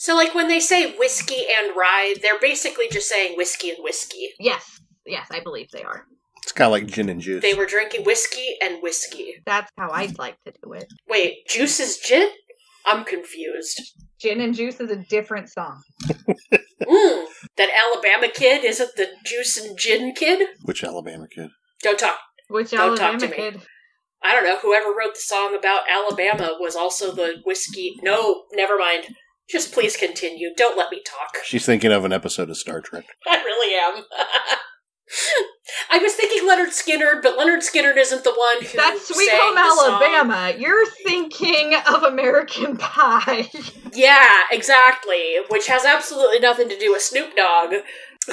So, like, when they say whiskey and rye, they're basically just saying whiskey and whiskey. Yes, yes, I believe they are. It's kind of like gin and juice. They were drinking whiskey and whiskey. That's how I'd like to do it. Wait, juice is gin? I'm confused. Gin and Juice is a different song. Mm, that Alabama kid isn't the juice and gin kid? Which Alabama kid? Don't talk. Which Don't talk Alabama to me. kid? I don't know. Whoever wrote the song about Alabama was also the whiskey. No, never mind. Just please continue. Don't let me talk. She's thinking of an episode of Star Trek. I really am. I was thinking Lynyrd Skynyrd, but Lynyrd Skynyrd isn't the one who That's Sweet sang Home the song. Alabama. You're thinking of American Pie. Yeah, exactly. Which has absolutely nothing to do with Snoop Dogg,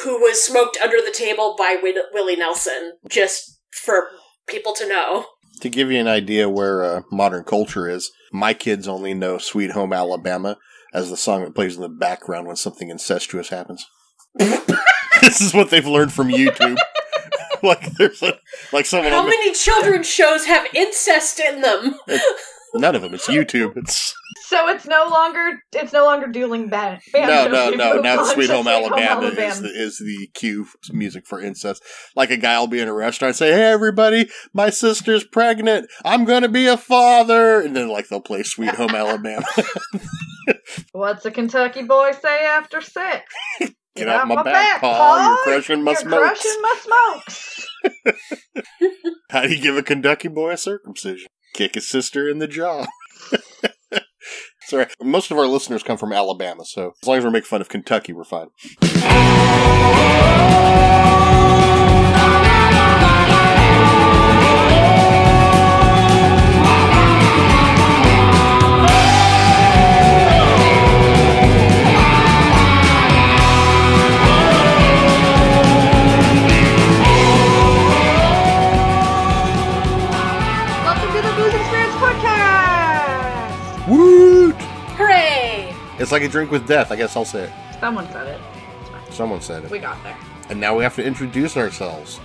who was smoked under the table by Win- Willie Nelson. Just for people to know. To give you an idea where uh, modern culture is, my kids only know Sweet Home Alabama as the song that plays in the background when something incestuous happens. this is what they've learned from YouTube. like there's a, like someone How on the, many children's shows have incest in them? None of them. It's YouTube. It's So it's no longer it's no longer dueling ba- banjo. no, no, no. Now Sweet Home Alabama, is the, is the cue music for incest. Like a guy will be in a restaurant and say, "Hey, everybody, my sister's pregnant. I'm gonna be a father," and then like they'll play Sweet Home Alabama. What's a Kentucky boy say after sex? Get out my back, Paul! You're crushing my You're smokes. crushing my smokes. How do you give a Kentucky boy a circumcision? Kick his sister in the jaw. Sorry, most of our listeners come from Alabama, so as long as we make fun of Kentucky, we're fine. It's like a drink with death. I guess I'll say it. Someone said it. Someone said it. We got there. And now we have to introduce ourselves.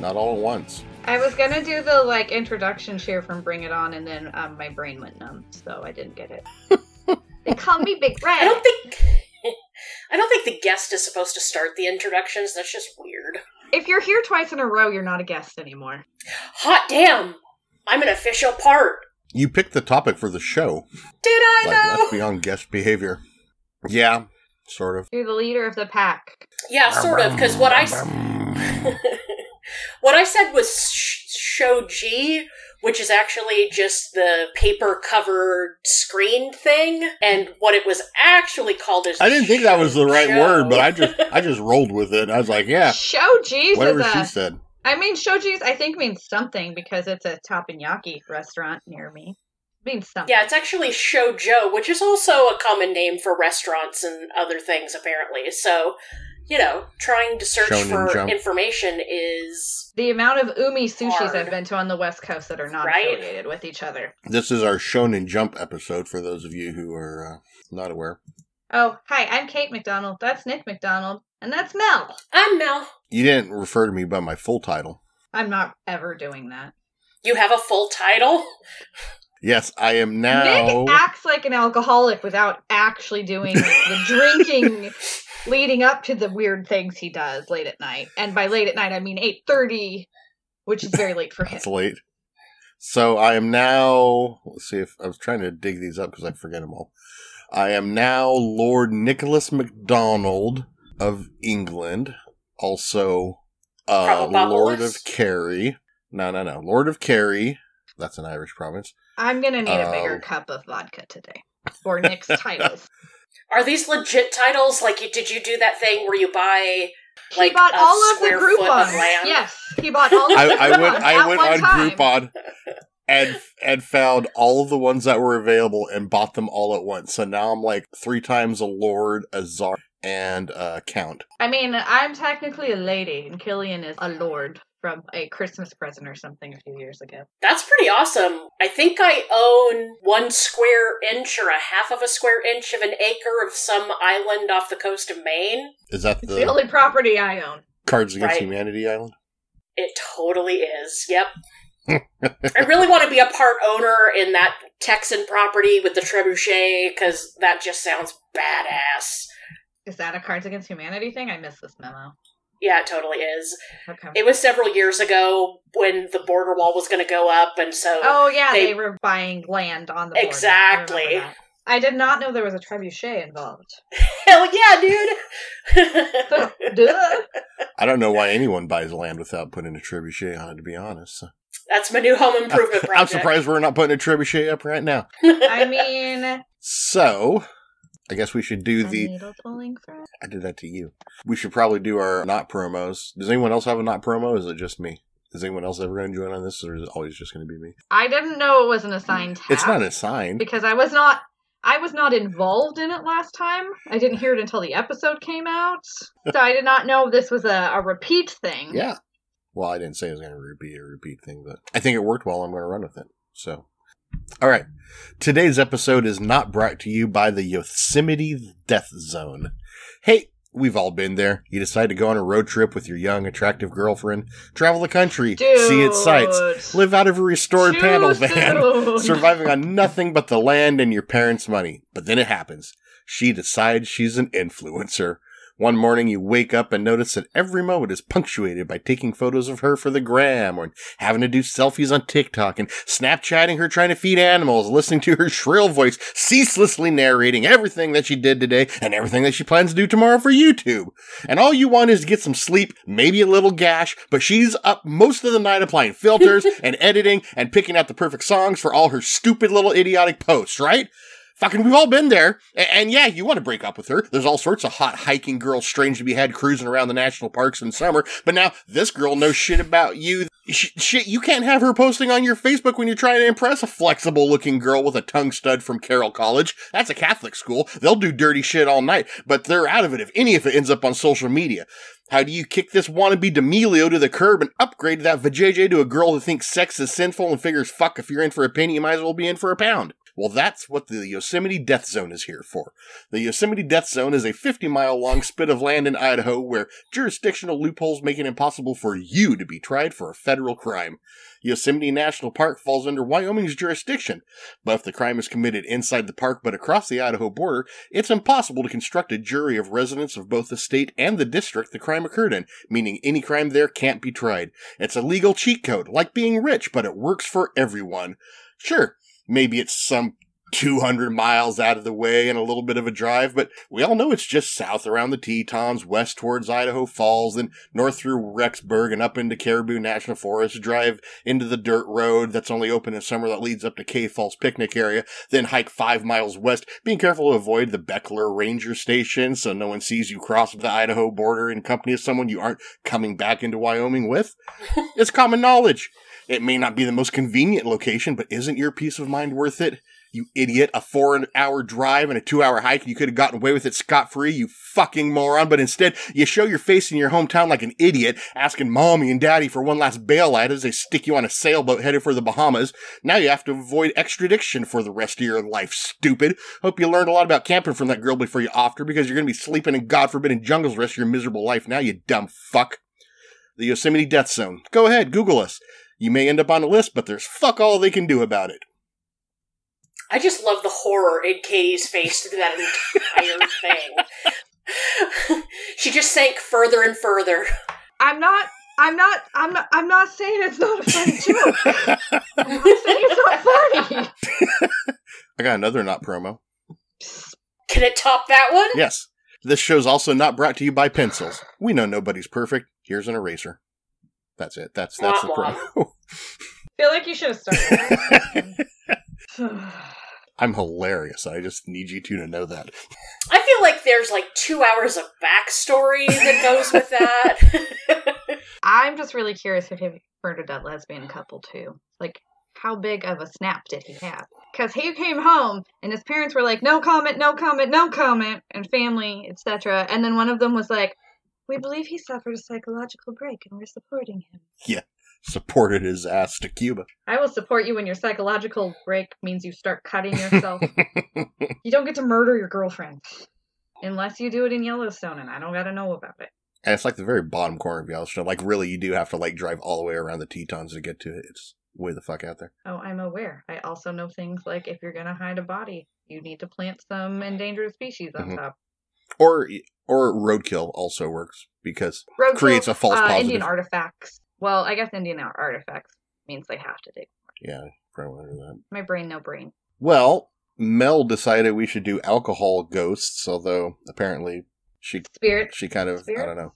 Not all at once. I was gonna do the like introduction cheer from Bring It On, and then um, my brain went numb, so I didn't get it. they call me Big Red. I don't think. I don't think the guest is supposed to start the introductions. That's just weird. If you're here twice in a row, you're not a guest anymore. Hot damn! I'm an official part. You picked the topic for the show. Did I Like, that's though? beyond guest behavior. Yeah, sort of. You're the leader of the pack. Yeah, sort of. Because what I s- what I said was sh- show G, which is actually just the paper covered screen thing, and what it was actually called is. I didn't think that was the right show. word, but I just I just rolled with it. I was like, yeah, Shoji's whatever is she said. I mean, Shoji's I think means something because it's a teppanyaki restaurant near me. It means something. Yeah, it's actually Show Joe, which is also a common name for restaurants and other things, apparently. So, you know, trying to search Shonen for Jump. information is. The amount of umi sushis Hard. I've been to on the West Coast that are not Right? affiliated with each other. This is our Shonen Jump episode for those of you who are uh, not aware. Oh, hi, I'm Cait McDonald. That's Nick McDonald. And that's Mel. I'm Mel. You didn't refer to me by my full title. I'm not ever doing that. You have a full title? Yes, I am now. Nick acts like an alcoholic without actually doing like, the drinking leading up to the weird things he does late at night. And by late at night, I mean 8.30, which is very late for him. It's late. So I am now. Let's see if I was trying to dig these up because I forget them all. I am now Lord Nicholas MacDonald of England, also uh, Lord of Kerry. No, no, no, Lord of Kerry. That's an Irish province. I'm going to need a bigger Oh. cup of vodka today for Nick's titles. Are these legit titles? Like, did you do that thing where you buy like he bought all of the square foot of Groupons. Yes, he bought all of the I, I went. I went one on time. Groupon and and found all of the ones that were available and bought them all at once. So now I'm like three times a lord, a czar, and a count. I mean, I'm technically a lady, and Killian is a lord from a Christmas present or something a few years ago. That's pretty awesome. I think I own one square inch or a half of a square inch of an acre of some island off the coast of Maine. Is that It's the, the only property I own. Cards Against Right. Humanity Island? It totally is. Yep. I really want to be a part owner in that Texan property with the trebuchet because that just sounds badass. Is that a Cards Against Humanity thing? I missed this memo. Yeah, it totally is. Okay. It was several years ago when the border wall was going to go up, and so oh yeah, they, they- were buying land on the border. Exactly. remember that. I did not know there was a trebuchet involved. hell yeah, dude. Duh. I don't know why anyone buys land without putting a trebuchet on it. To be honest, That's my new home improvement project. I'm surprised we're not putting a trebuchet up right now. I mean, So, I guess we should do the. needle pulling thread. I did that to you. We should probably do our not promos. Does anyone else have a not promo? Is it just me? Is anyone else ever going to join on this, or is it always just going to be me? I didn't know it was an assigned task. It's not assigned. because I was not I was not involved in it last time. I didn't hear it until the episode came out. So I did not know this was a, a repeat thing. Yeah. Well, I didn't say it was going to be a repeat thing, but I think it worked well. I'm going to run with it. So, all right. Today's episode is not brought to you by the Yosemite Death Zone. Hey, we've all been there. You decide to go on a road trip with your young, attractive girlfriend, travel the country, Dude. see its sights, live out of a restored Too panel van, soon. surviving on nothing but the land and your parents' money. But then it happens. She decides she's an influencer. One morning you wake up and notice that every moment is punctuated by taking photos of her for the gram or having to do selfies on TikTok and Snapchatting her trying to feed animals, listening to her shrill voice ceaselessly narrating everything that she did today and everything that she plans to do tomorrow for YouTube. And all you want is to get some sleep, maybe a little gash, but she's up most of the night applying filters and editing and picking out the perfect songs for all her stupid little idiotic posts, right? Fucking, we've all been there. A- And, yeah, you want to break up with her. There's all sorts of hot hiking girls strange to be had cruising around the national parks in summer. But now this girl knows shit about you. Sh- shit, you can't have her posting on your Facebook when you're trying to impress a flexible looking girl with a tongue stud from Carroll College. That's a Catholic school. They'll do dirty shit all night, but they're out of it if any of it ends up on social media. How do you kick this wannabe D'Amelio to the curb and upgrade that vajayjay to a girl who thinks sex is sinful and figures, fuck, if you're in for a penny, you might as well be in for a pound? Well, that's what the Yosemite Death Zone is here for. The Yosemite Death Zone is a 50 mile long spit of land in Idaho where jurisdictional loopholes make it impossible for you to be tried for a federal crime. Yosemite National Park falls under Wyoming's jurisdiction, but if the crime is committed inside the park but across the Idaho border, it's impossible to construct a jury of residents of both the state and the district the crime occurred in, meaning any crime there can't be tried. It's a legal cheat code, like being rich, but it works for everyone. Sure, maybe it's some 200 miles out of the way and a little bit of a drive, but we all know it's just south around the Tetons, west towards Idaho Falls, then north through Rexburg and up into Caribou National Forest, drive into the dirt road that's only open in summer that leads up to Cave Falls picnic area, then hike five miles west, being careful to avoid the Bechler Ranger Station so no one sees you cross the Idaho border in company of someone you aren't coming back into Wyoming with. it's common knowledge. It may not be the most convenient location, but isn't your peace of mind worth it? You idiot. A four hour drive and a two hour hike. You could have gotten away with it scot free, you fucking moron. But instead, you show your face in your hometown like an idiot, asking mommy and daddy for one last bailout as they stick you on a sailboat headed for the Bahamas. Now you have to avoid extradition for the rest of your life, stupid. Hope you learned a lot about camping from that girl before you offed her because you're going to be sleeping in God forbidden jungles the rest of your miserable life now, you dumb fuck. The Yosemite Death Zone. Go ahead, Google us. You may end up on a list, but there's fuck all they can do about it. I just love the horror in Katie's face through that entire thing. she just sank further and further. I'm not I'm not I'm not I'm not saying it's not a funny joke. I'm not saying it's not funny. I got another not promo. Can it top that one? Yes. This show's also not brought to you by pencils. We know nobody's perfect. Here's an eraser. That's it. That's that's the Wah, promo. feel like you should have started. I'm hilarious. I just need you two to know that. I feel like there's like two hours of backstory that goes with that. I'm just really curious if he murdered that lesbian couple too. Like, how big of a snap did he have? Because he came home and his parents were like, "No comment, no comment, no comment," and family, etc. And then one of them was like, "We believe he suffered a psychological break, and we're supporting him." Yeah, supported his ass to Cuba. I will support you when your psychological break means you start cutting yourself. you don't get to murder your girlfriend unless you do it in Yellowstone, and I don't got to know about it. And it's like the very bottom corner of Yellowstone. Like really, you do have to like drive all the way around the Tetons to get to it. It's way the fuck out there. Oh, I'm aware. I also know things like if you're gonna hide a body, you need to plant some endangered species on Mhm. top. Or or roadkill also works because Roadkill, creates a false uh, positive. Indian artifacts. Well, I guess Indian ar- artifacts means they have to dig. More. yeah, probably do that. My brain, no brain. Well, Mel decided we should do alcohol ghosts, although apparently she Spirit. she kind of I don't know.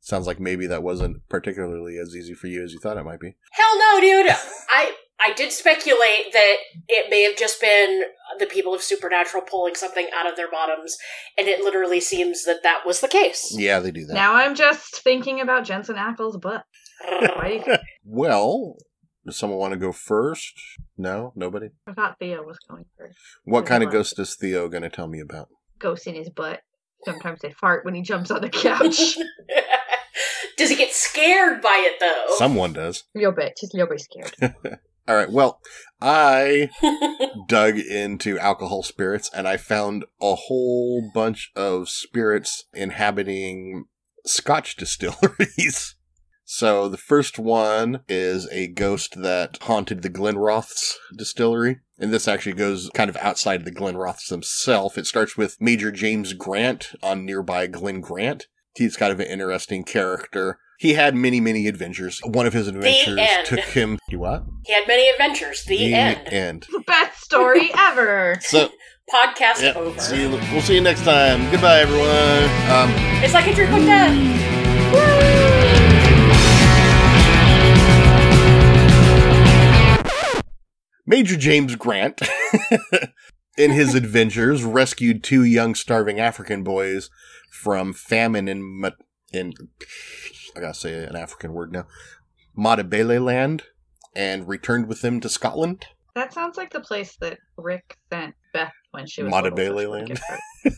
Sounds like maybe that wasn't particularly as easy for you as you thought it might be. Hell no, dude. I I did speculate that it may have just been the people of Supernatural pulling something out of their bottoms, and it literally seems that that was the case. Yeah, they do that. Now I'm just thinking about Jensen Ackles' butt. Why well, does someone want to go first? No, nobody. I thought Theo was going first. What Does kind of want- ghost is Theo going to tell me about? Ghost in his butt. Sometimes they fart when he jumps on the couch. Does he get scared by it though? Someone does. little bit. Just a little bit scared. All right. Well, I dug into alcohol spirits and I found a whole bunch of spirits inhabiting Scotch distilleries. So the first one is a ghost that haunted the Glenrothes distillery. And this actually goes kind of outside of the Glenrothes themselves. It starts with Major James Grant on nearby Glen Grant. He's kind of an interesting character. He had many, many adventures. One of his adventures end. took him. You what? he had many adventures. The, end. end. the best story ever. So, Podcast yeah, over. see you, we'll see you next time. Goodbye, everyone. Um, It's like a drink with death. Major James Grant, in his adventures, rescued two young starving African boys from famine in Ma- in I gotta say an African word now, Matabele land, and returned with them to Scotland. That sounds like the place that Rick sent Beth when she was Matabele Land?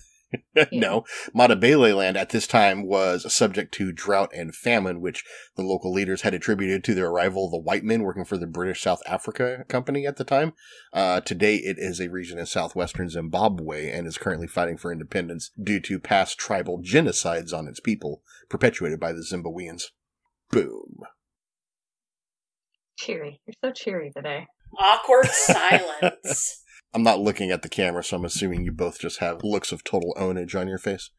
wouldn't get hurt. no, Matabele land at this time was subject to drought and famine, which the local leaders had attributed to the arrival of the white men working for the British South Africa Company at the time. Uh, today, it is a region in southwestern Zimbabwe and is currently fighting for independence due to past tribal genocides on its people, perpetuated by the Zimbabweans. Boom. Cheery. You're so cheery today. Awkward silence. I'm not looking at the camera, so I'm assuming you both just have looks of total ownage on your face.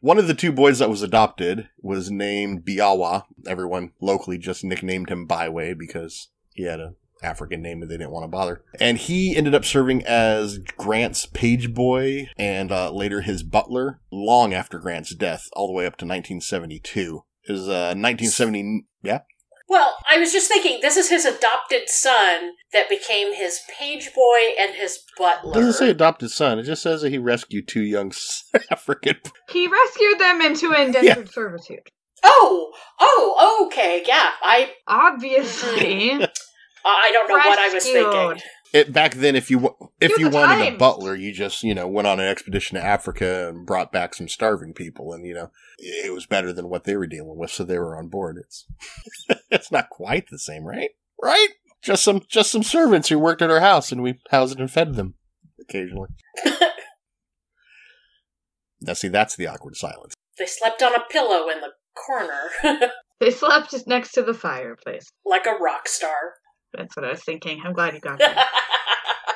One of the two boys that was adopted was named Biawa. Everyone locally just nicknamed him Byway because he had a African name and they didn't want to bother. And he ended up serving as Grant's page boy and uh, later his butler long after Grant's death, all the way up to 1972. It was uh, 1970. Yeah. Well, I was just thinking, this is his adopted son that became his page boy and his butler. Doesn't say adopted son. It just says that he rescued two young African. He rescued them into indentured servitude. Oh, oh, okay, yeah. I Obviously. I don't know what I was thinking. It back then, if you if Dude, you the wanted a butler, you just you know went on an expedition to Africa and brought back some starving people, and you know it was better than what they were dealing with, so they were on board. It's it's not quite the same, right? Right? Just some just some servants who worked at our house, and we housed and fed them occasionally. now, see, that's the awkward silence. They slept on a pillow in the corner they slept just next to the fireplace. like a rock star. That's what I was thinking. I'm glad you got that.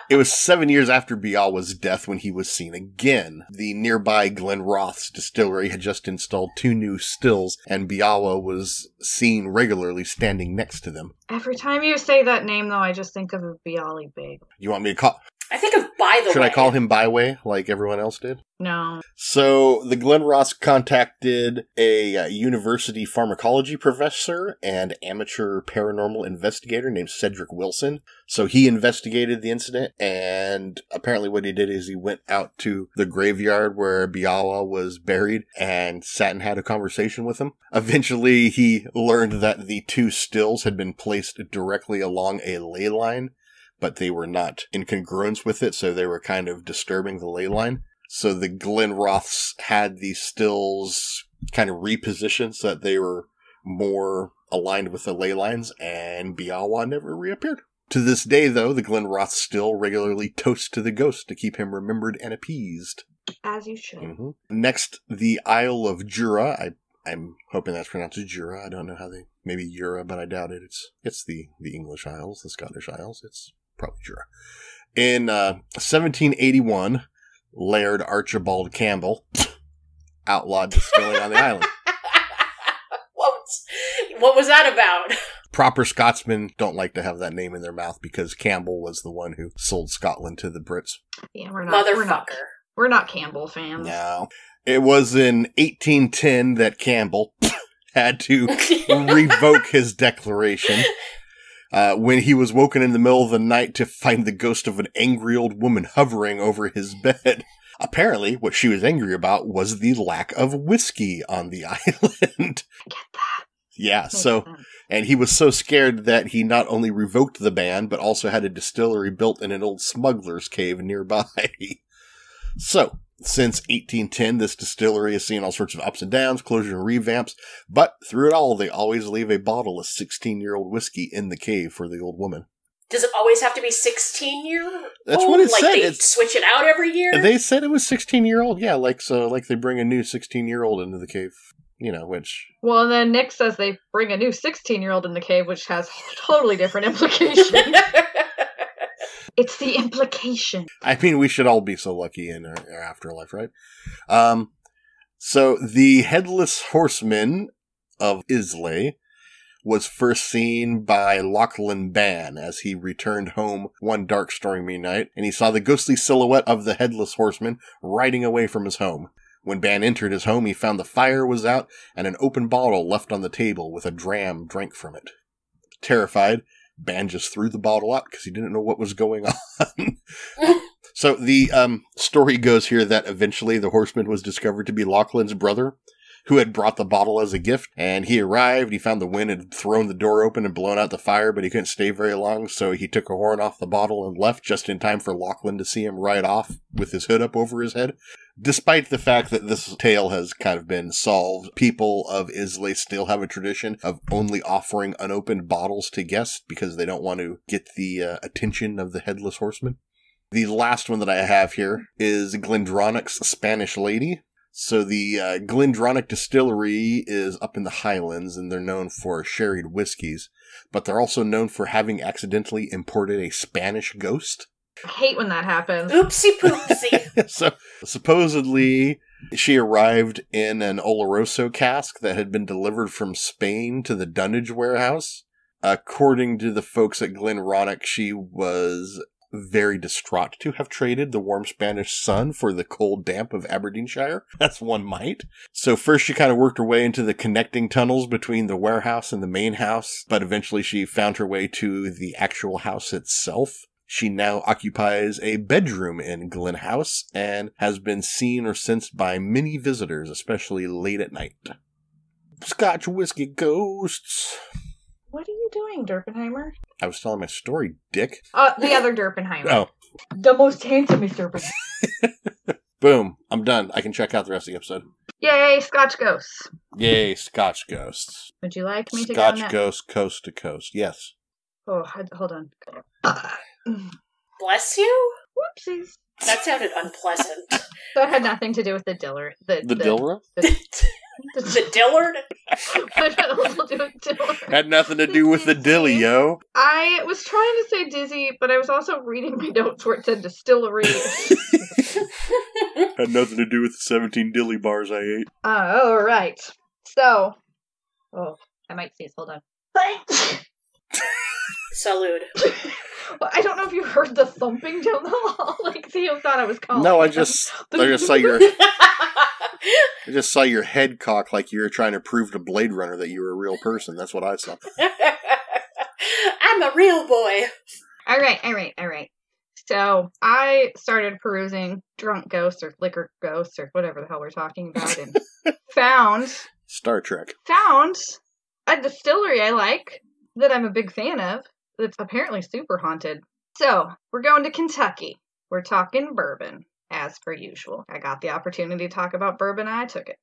It was seven years after Biawa's death when he was seen again. The nearby Glenrothes distillery had just installed two new stills, and Biawa was seen regularly standing next to them. Every time you say that name, though, I just think of a Bialy Big. You want me to call? I think of by the Should way. I call him Byway like everyone else did? No. So the Glen Ross contacted a uh, university pharmacology professor and amateur paranormal investigator named Cedric Wilson. So he investigated the incident, and apparently what he did is he went out to the graveyard where Biawa was buried and sat and had a conversation with him. Eventually, he learned that the two stills had been placed directly along a ley line, but they were not in congruence with it, so they were kind of disturbing the ley line. So the Glenrothes had these stills kind of repositioned so that they were more aligned with the ley lines, and Biawa never reappeared. To this day, though, the Glenrothes still regularly toast to the ghost to keep him remembered and appeased. As you should. Mm-hmm. Next, the Isle of Jura. I I'm hoping that's pronounced Jura. I don't know how they maybe Jura, but I doubt it. It's it's the the English Isles, the Scottish Isles. It's probably Jura. In uh, 1781, Laird Archibald Campbell outlawed distilling on the island. what, was, what was that about? Proper Scotsmen don't like to have that name in their mouth because Campbell was the one who sold Scotland to the Brits. Yeah, we're not. We're not, Motherfucker. we're not Campbell fans. No. It was in 1810 that Campbell had to revoke his declaration uh, when he was woken in the middle of the night to find the ghost of an angry old woman hovering over his bed. Apparently, what she was angry about was the lack of whiskey on the island. Yeah, so, and he was so scared that he not only revoked the ban, but also had a distillery built in an old smuggler's cave nearby. so, since 1810, this distillery has seen all sorts of ups and downs, closures and revamps, but through it all, they always leave a bottle of 16 year old whiskey in the cave for the old woman. Does it always have to be 16 year old? That's what it like said. They It's- switch it out every year? They said it was 16 year old, yeah, like so, like they bring a new 16 year old into the cave, you know, which Well, and then Nick says they bring a new 16 year old in the cave, which has totally different implications. it's the implication. I mean, we should all be so lucky in our, our afterlife, right? Um, so the headless horseman of Islay was first seen by Lachlan Ban as he returned home one dark stormy night, and he saw the ghostly silhouette of the headless horseman riding away from his home. When Ban entered his home, he found the fire was out and an open bottle left on the table with a dram drank from it. Terrified, Ban just threw the bottle out because he didn't know what was going on. so the um, story goes here that eventually the horseman was discovered to be Lachlan's brother, who had brought the bottle as a gift. And he arrived. He found the wind had thrown the door open and blown out the fire, but he couldn't stay very long. So he took a horn off the bottle and left just in time for Lachlan to see him ride off with his hood up over his head. Despite the fact that this tale has kind of been solved, people of Islay still have a tradition of only offering unopened bottles to guests because they don't want to get the uh, attention of the headless horseman. The last one that I have here is Glendronach's Spanish Lady. So the uh, Glendronach distillery is up in the Highlands and they're known for sherried whiskeys, but they're also known for having accidentally imported a Spanish ghost. I hate when that happens. Oopsie poopsie. so supposedly she arrived in an Oloroso cask that had been delivered from Spain to the dunnage warehouse. According to the folks at Glendronach, she was very distraught to have traded the warm Spanish sun for the cold damp of Aberdeenshire, as one might. So first she kind of worked her way into the connecting tunnels between the warehouse and the main house, but eventually she found her way to the actual house itself. She now occupies a bedroom in Glen House and has been seen or sensed by many visitors, especially late at night. Scotch whiskey ghosts. What are you doing, Derpenheimer? I was telling my story, Dick. Uh, the other Derpenheimer. Oh, The most handsomest Derpenheimer. boom. I'm done. I can check out the rest of the episode. Yay, Scotch Ghosts. Yay, Scotch ghosts. Would you like me to go Scotch that? ghosts coast to coast. Yes. Oh, hold- hold on. Bless you? Whoopsies. That sounded unpleasant. That had nothing to do with the Diller. The, The Dilra? The, the the, Dillard? What had a little to do with Diller? Had nothing to do with the dilly, yo. I was trying to say dizzy, but I was also reading my notes where it said distillery. Had nothing to do with the 17 dilly bars I ate. uh, all right. So, oh, I might sneeze. Hold on. Salud. Well, I don't know if you heard the thumping down the hall. Like Theo thought I was calling. No, I him. just, I just saw your, I just saw your head cock like you were trying to prove to Blade Runner that you were a real person. That's what I saw. I'm a real boy. All right, all right, all right. So I started perusing drunk ghosts or liquor ghosts or whatever the hell we're talking about, and found Star Trek. found a distillery I like that I'm a big fan of. That's apparently super haunted. So we're going to Kentucky. We're talking bourbon, as per usual. I got the opportunity to talk about bourbon. I took it.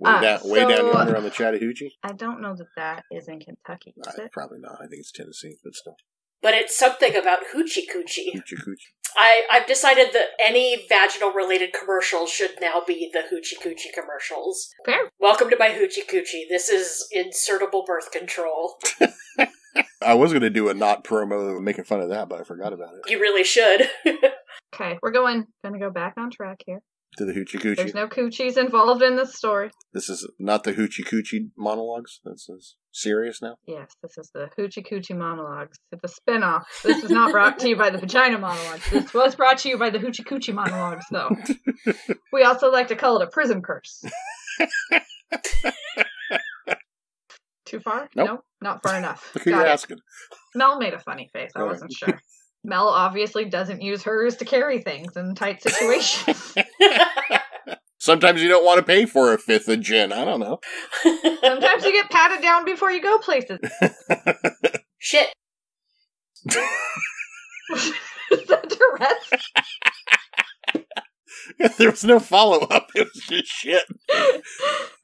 Way, Uh, down, way down so- yonder on the Chattahoochee? I don't know that that is in Kentucky. Is Uh, it? probably not. I think it's Tennessee, but still. But it's something about hoochie coochie. Hoochie coochie. I, I've decided that any vaginal related commercials should now be the Hoochie Coochie commercials. Fair. Welcome to my Hoochie Coochie. This is insertable birth control. I was going to do a not promo making fun of that, but I forgot about it. You really should. Okay, we're going. Gonna go back on track here. To the Hoochie coochie. There's Coochie. no coochies involved in this story. This is not the Hoochie Coochie monologues. This is serious now. Yes, this is the Hoochie Coochie monologues. It's a spin-off. This is not brought to you by the Vagina monologues. This was brought to you by the Hoochie Coochie monologues, though. We also like to call it a prism curse. Too far? Nope. No, not far enough. Look who Got you're it. asking. Mel made a funny face. I All right. wasn't sure. Mel obviously doesn't use hers to carry things in tight situations. Sometimes you don't want to pay for a fifth of gin. I don't know. Sometimes you get patted down before you go places. Shit. Is that Tourette's? there was no follow up. It was just shit.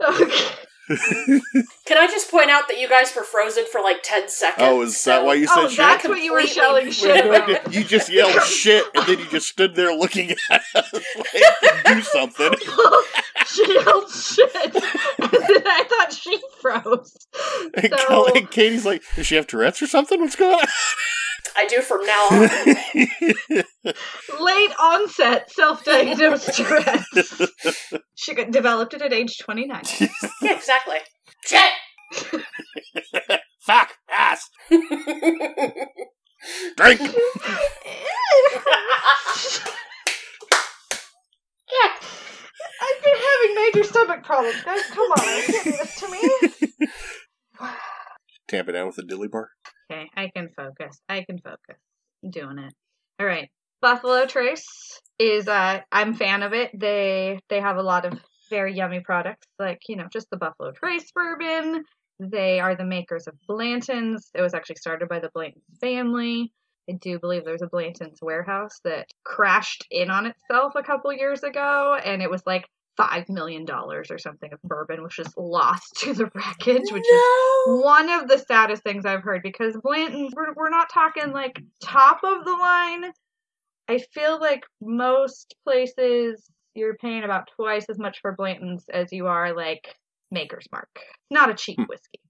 Okay. Can I just point out that you guys were frozen for like 10 seconds? oh, is that why you said Oh, shit? that's what you were Completely shelling went shit Wait, wait, about. You just yelled shit, and then you just stood there looking at us like, do something. she yelled shit, and then I thought she froze. And So- and Katie's like, does she have Tourette's or something? What's going I do from now on. on? Late onset self-diagnosed Tourette's. She developed it at age 29. yeah, exactly. Shit! Fuck ass. Drink. I've been having major stomach problems, guys. Come on, you can't this to me. Tamp it down with a dilly bar. Okay, I can focus. I can focus. I'm doing it. All right. Buffalo Trace is uh I'm fan of it. They they have a lot of very yummy products like, you know, just the Buffalo Trace bourbon. They are the makers of Blanton's. It was actually started by the Blanton's family. I do believe there's a Blanton's warehouse that crashed in on itself a couple years ago and it was like five million dollars or something of bourbon, which is lost to the wreckage, which is one of the saddest things I've heard because Blanton's, we're, we're not talking like top of the line. I feel like most places you're paying about twice as much for Blanton's as you are like Maker's Mark. Not a cheap Hmm. whiskey.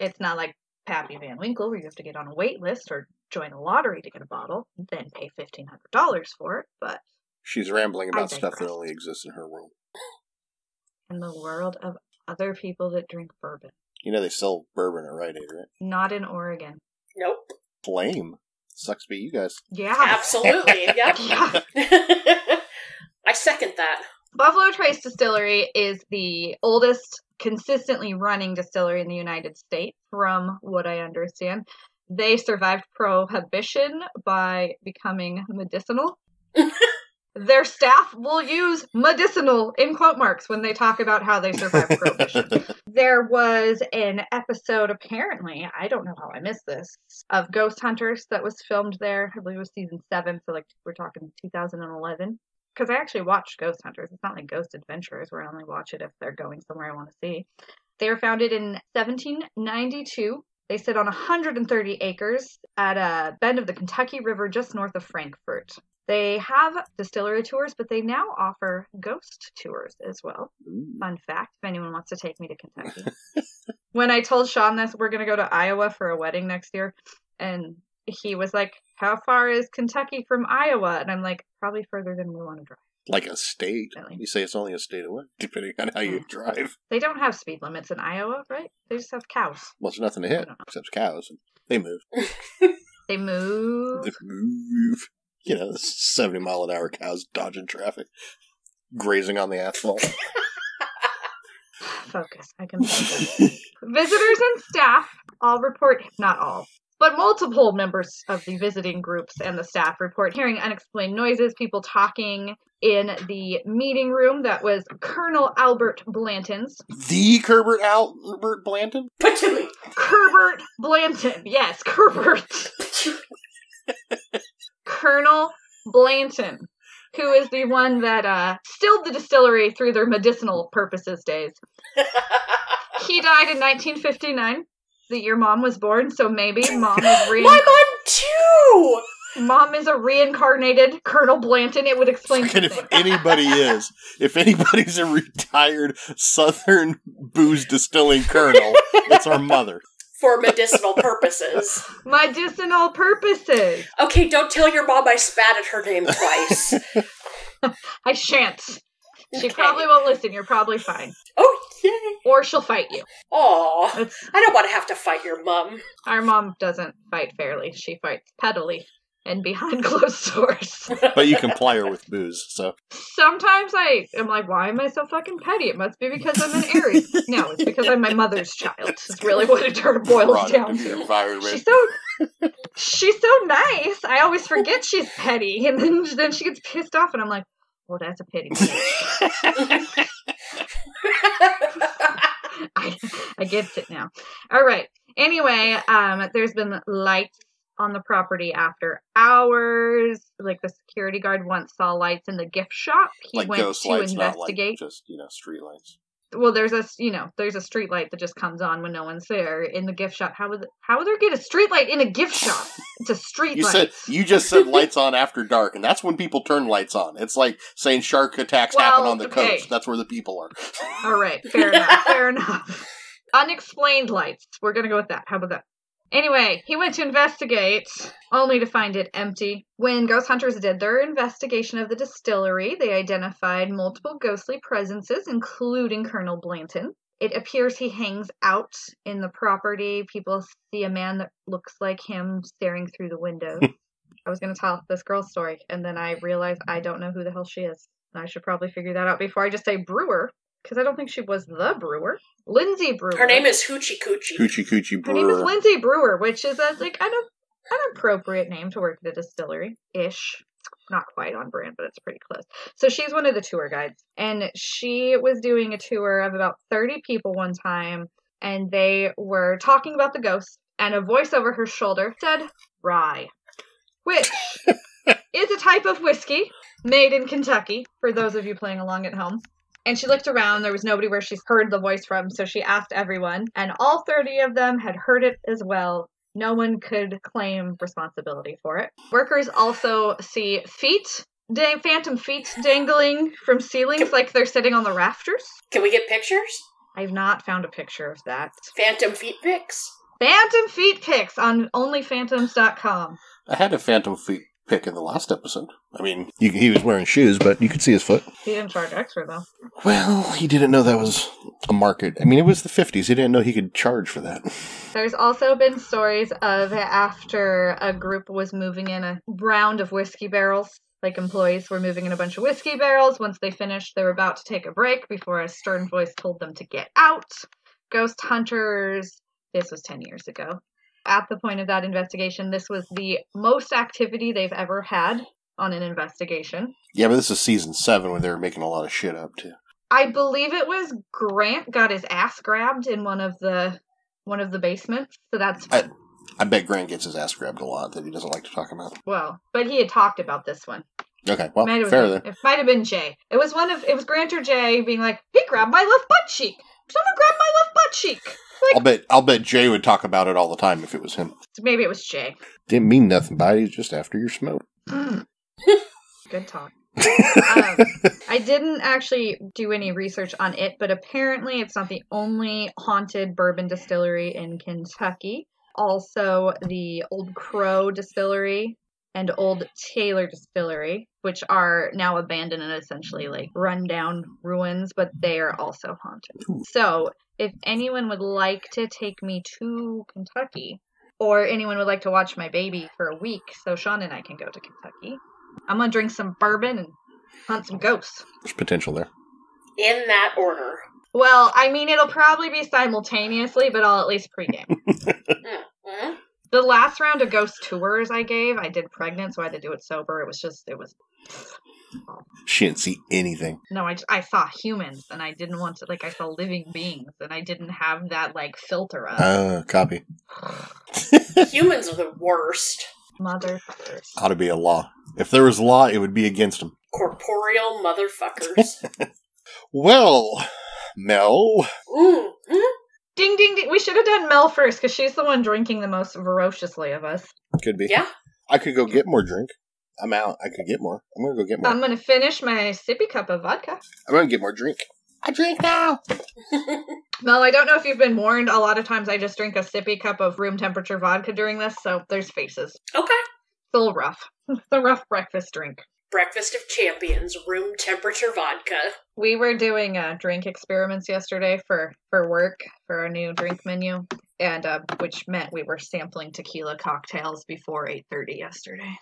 It's not like Pappy Van Winkle where you have to get on a wait list or join a lottery to get a bottle, then pay $1,500 for it. But She's rambling about stuff that only exists in her world. In the world of other people that drink bourbon, You know they sell bourbon at Rite Aid, right? not in Oregon. Nope. Flame. Sucks to be you guys. Yeah. Absolutely. Yep. Yeah. I second that. Buffalo Trace Distillery is the oldest consistently running distillery in the United States, from what I understand. They survived prohibition by becoming medicinal. Their staff will use medicinal in quote marks when they talk about how they survived prohibition. there was an episode, apparently, I don't know how I missed this, of Ghost Hunters that was filmed there. I believe it was season seven, so like we're talking 2011 because I actually watched Ghost Hunters. It's not like Ghost Adventurers where I only watch it if they're going somewhere I want to see. They were founded in 1792. They sit on 130 acres at a bend of the Kentucky River just north of Frankfort. They have distillery tours, but they now offer ghost tours as well. Ooh. Fun fact if anyone wants to take me to Kentucky. when I told Sean this, we're going to go to Iowa for a wedding next year, and he was like, How far is Kentucky from Iowa? And I'm like, Probably further than we want to drive. Like a state. Really? You say it's only a state away, depending on how you Hmm. drive. They don't have speed limits in Iowa, right? They just have cows. Well, there's nothing to hit except cows. They move. They move. They move. You know, 70 mile an hour cows dodging traffic, grazing on the asphalt. Focus. I can focus. Visitors and staff all report, not all, but multiple members of the visiting groups and the staff report hearing unexplained noises, people talking in the meeting room that was Colonel Albert Blanton's. the Herbert Albert Blanton? Patooey. Herbert Blanton. Yes, Herbert. Colonel Blanton, who is the one that uh, stilled the distillery through their medicinal purposes days. He died in 1959, the year mom was born, so maybe mom is re- Well, I'm on two! Mom is a reincarnated Colonel Blanton. It would explain And if anybody is, if anybody's a retired Southern booze distilling colonel, it's our mother. For medicinal purposes. Medicinal purposes. Okay, don't tell your mom I spat at her name twice. I shan't. She Okay. probably won't listen. You're probably fine. Oh, yay. Or she'll fight you. Aw. I don't want to have to fight your mom. our mom doesn't fight fairly. She fights pettily and behind closed doors. But you can ply her with booze, so Sometimes I am like, why am I so fucking petty? It must be because I'm an Aries. no, it's because I'm my mother's child. It's really what it turn- boils product down to. She's so she's so nice. I always forget she's petty, and then then she gets pissed off, and I'm like, well, that's a pity. I, I get it now. All right. Anyway, um, there's been lights on the property after hours. Like the security guard once saw lights in the gift shop. He like went to lights, not like investigate. just you know street lights. well, there's a you know there's a street light that just comes on when no one's there in the gift shop. How would how would there get a street light in a gift shop? It's a street You light. said you just said lights on after dark, and that's when people turn lights on. It's like saying shark attacks happen on the okay. coast. That's where the people are. All right, fair enough. Fair enough. Unexplained lights. We're gonna go with that. How about that? Anyway, he went to investigate, only to find it empty. When ghost hunters did their investigation of the distillery, they identified multiple ghostly presences, including Colonel Blanton. It appears he hangs out in the property. People see a man that looks like him staring through the window. I was going to tell this girl's story, and then I realized I don't know who the hell she is. I should probably figure that out before I just say brewer, because I don't think she was the brewer. Lindsay Brewer. Her name is Hoochie Coochie. Hoochie Coochie Brewer. Her name is brewer. Lindsay Brewer, which is a like an, an appropriate name to work at a distillery ish. Not quite on brand, but it's pretty close. So she's one of the tour guides, and she was doing a tour of about thirty people one time, and they were talking about the ghosts, and a voice over her shoulder said "rye," which is a type of whiskey made in Kentucky. For those of you playing along at home. And she looked around. There was nobody where she heard the voice from, so she asked everyone, and all 30 of them had heard it as well. No one could claim responsibility for it. Workers also see feet, dang, phantom feet dangling from ceilings like they're sitting on the rafters. Can we get pictures? I've not found a picture of that. Phantom feet pics? Phantom feet pics on onlyphantoms.com. I had a phantom feet pick in the last episode. I mean, you, he was wearing shoes, but you could see his foot. He didn't charge extra though. Well, he didn't know that was a market. I mean, it was the 50s. He didn't know he could charge for that. There's also been stories of after a group was moving in a round of whiskey barrels. Like employees were moving in a bunch of whiskey barrels. Once they finished, they were about to take a break before a stern voice told them to get out. Ghost hunters, this was 10 years ago. At the point of that investigation, this was the most activity they've ever had on an investigation. Yeah, but this is season seven when they were making a lot of shit up, too. I believe it was Grant got his ass grabbed in one of the one of the basements. So that's I- I bet Grant gets his ass grabbed a lot that he doesn't like to talk about. well, but he had talked about this one. Okay, well, Might fair been- then. It might have been Jay. It was one of it was Grant or Jay being like, he grabbed my left butt cheek. Someone grabbed my left butt cheek. I'll bet I'll bet Jay would talk about it all the time if it was him. Maybe it was Jay. Didn't mean nothing by it. He's just after your smoke. Good talk. um, I didn't actually do any research on it, but apparently it's not the only haunted bourbon distillery in Kentucky. Also, the Old Crow Distillery and Old Taylor Distillery, which are now abandoned and essentially like rundown ruins, but they are also haunted. Ooh. So, if anyone would like to take me to Kentucky, or anyone would like to watch my baby for a week, so Sean and I can go to Kentucky, I'm gonna drink some bourbon and hunt some ghosts. There's potential there. In that order. Well, I mean, it'll probably be simultaneously, but I'll at least pregame. Mhm. The last round of ghost tours I gave, I did pregnant, so I had to do it sober. It was just, it was. She didn't see anything. No, I, just, I saw humans, and I didn't want to, like, I saw living beings, and I didn't have that, like, filter up. Uh, copy. Humans are the worst. Motherfuckers. Ought to be a law. If there was a law, it would be against them. Corporeal motherfuckers. Well, Mel, mm mm. Ding, ding, ding. We should have done Mel first, because she's the one drinking the most ferociously of us. could be. Yeah. I could go get more drink. I'm out. I could get more. I'm gonna go get more. I'm gonna finish my sippy cup of vodka. I'm gonna get more drink. I drink now. Mel, I don't know if you've been warned. A lot of times I just drink a sippy cup of room temperature vodka during this, so there's faces. Okay. It's a little rough. It's a rough breakfast drink. Breakfast of Champions, room temperature vodka. We were doing uh, drink experiments yesterday for for work for our new drink menu, and uh, which meant we were sampling tequila cocktails before eight thirty yesterday.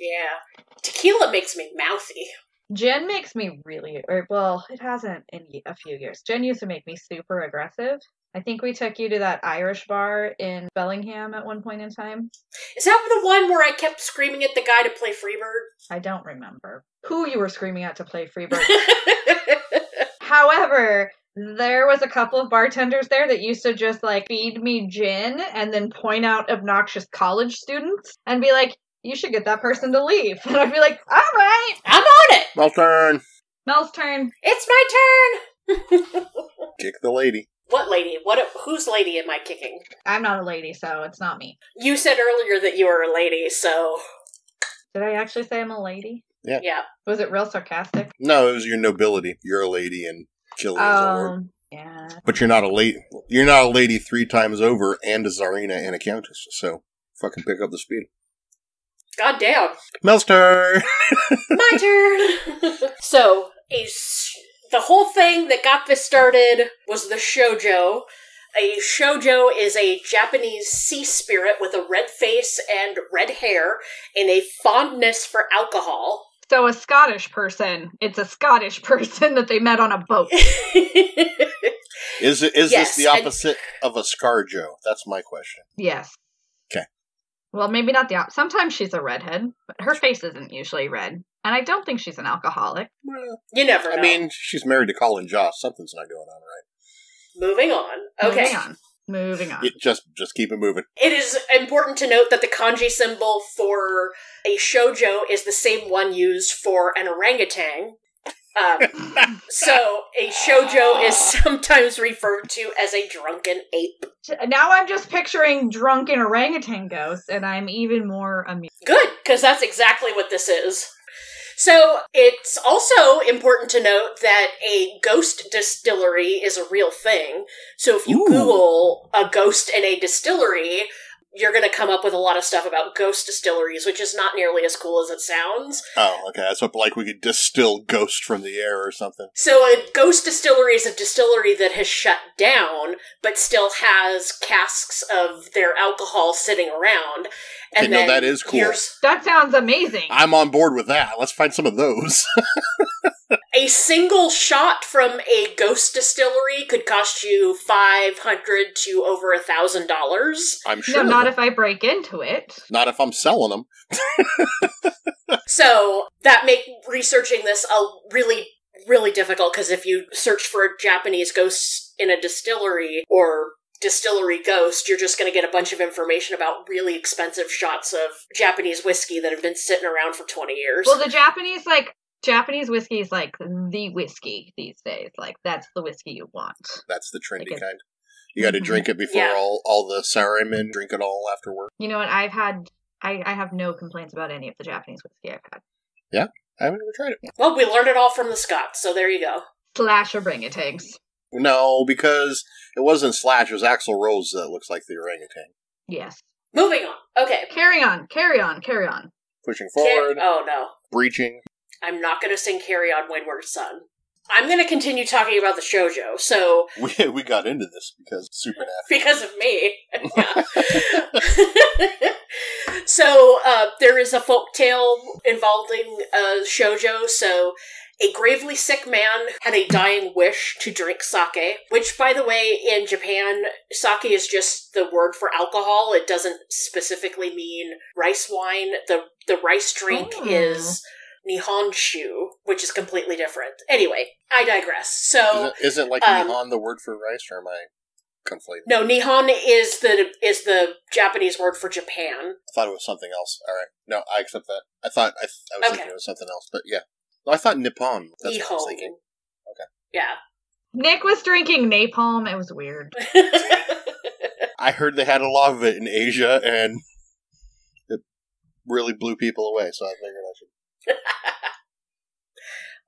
Yeah. Tequila makes me mouthy. Gin makes me really, or well, it hasn't in a few years. Gin used to make me super aggressive. I think we took you to that Irish bar in Bellingham at one point in time. Is that the one where I kept screaming at the guy to play Freebird? I don't remember who you were screaming at to play Freebird. However, there was a couple of bartenders there that used to just like feed me gin and then point out obnoxious college students and be like, you should get that person to leave. And I'd be like, all right, I'm on it. Mel's turn. Mel's turn. It's my turn. Kick the lady. What lady? What? Whose lady am I kicking? I'm not a lady, so it's not me. You said earlier that you were a lady, so Did I actually say I'm a lady? yeah. Yeah. Was it real sarcastic? No, it was your nobility. You're a lady and Chillian's a lord. Um, yeah. But you're not a lady. You're not a lady three times over and a czarina and a countess. So fucking pick up the speed. God damn. Mel's turn. My turn. so, a s- the whole thing that got this started was the shojo. A shojo is a Japanese sea spirit with a red face and red hair and a fondness for alcohol. So a Scottish person. It's a Scottish person that they met on a boat. Is it? Is Yes, this the and- opposite of a ScarJo? That's my question. Yes. Okay. Well, maybe not the op- Sometimes she's a redhead, but her face isn't usually red. And I don't think she's an alcoholic. Well, you never know. I mean, she's married to Colin Jost. Something's not going on right. moving on. Okay. Moving on. Moving on. It, just, just keep it moving. It is important to note that the kanji symbol for a shojo is the same one used for an orangutan. Um, so a shojo is sometimes referred to as a drunken ape. now I'm just picturing drunken orangutan ghosts, and I'm even more amused. Good, because that's exactly what this is. So it's also important to note that a ghost distillery is a real thing. So if you Ooh. Google a ghost in a distillery, you're going to come up with a lot of stuff about ghost distilleries, which is not nearly as cool as it sounds. Oh, okay. That's what like we could distill ghost from the air or something. So a ghost distillery is a distillery that has shut down, but still has casks of their alcohol sitting around. Okay, no, that is cool. here's- That sounds amazing. I'm on board with that. Let's find some of those. A single shot from a ghost distillery could cost you five hundred to over a thousand dollars. I'm sure. No, not if I break into it. Not if I'm selling them. So that make researching this a really really difficult because if you search for Japanese ghosts in a distillery or distillery ghost, you're just going to get a bunch of information about really expensive shots of Japanese whiskey that have been sitting around for 20 years. Well, the Japanese, like, Japanese whiskey is like the whiskey these days. Like, that's the whiskey you want. That's the trendy Like kind. You got to drink it before Yeah. all all the salarymen drink it all after work. You know what? I've had, I, I have no complaints about any of the Japanese whiskey I've had. Yeah. I haven't ever tried it. well, we learned it all from the Scots, so there you go. Slash or bring it, orangutans. No, because it wasn't Slash. It was Axl Rose that looks like the orangutan. Yes. Moving on. Okay. Carry on, carry on, carry on. Pushing Car- forward, oh no. breaching. I'm not going to sing Carry On Wayward Son. I'm going to continue talking about the shojo. So, We we got into this because Supernatural. because of me. Yeah. so, uh, there is a folk tale involving uh, shoujo. So, a gravely sick man had a dying wish to drink sake, which, by the way, in Japan, sake is just the word for alcohol. It doesn't specifically mean rice wine. The the rice drink Oh. is nihonshu, which is completely different. Anyway, I digress. So, Isn't, isn't like um, Nihon the word for rice, or am I conflating? no, nihon is the is the Japanese word for Japan. I thought it was something else. All right, no, I accept that. I thought I, I was Okay. thinking it was something else, but yeah. No, I thought Nippon. That's what I was thinking. Okay. Yeah. Nick was drinking napalm. It was weird. I heard they had a lot of it in Asia, and it really blew people away, so I figured I should.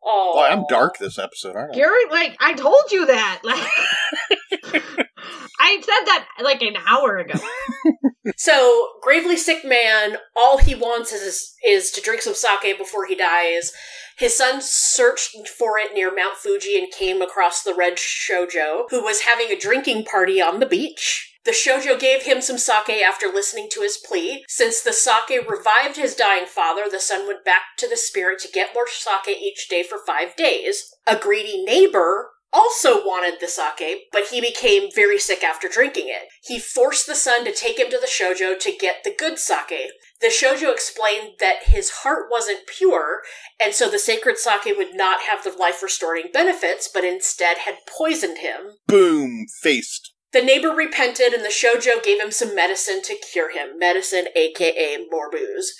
Oh, Boy, I'm dark this episode, aren't I? You're like I told you that. Like I said that like an hour ago. So, gravely sick man, all he wants is is to drink some sake before he dies. His son searched for it near Mount Fuji and came across the red shojo, who was having a drinking party on the beach. The shojo gave him some sake after listening to his plea. Since the sake revived his dying father, the son went back to the spirit to get more sake each day for five days. A greedy neighbor also wanted the sake, but he became very sick after drinking it. He forced the son to take him to the shojo to get the good sake. The shojo explained that his heart wasn't pure, and so the sacred sake would not have the life restoring benefits, but instead had poisoned him. Boom, faced. The neighbor repented, and the shojo gave him some medicine to cure him medicine, aka more booze.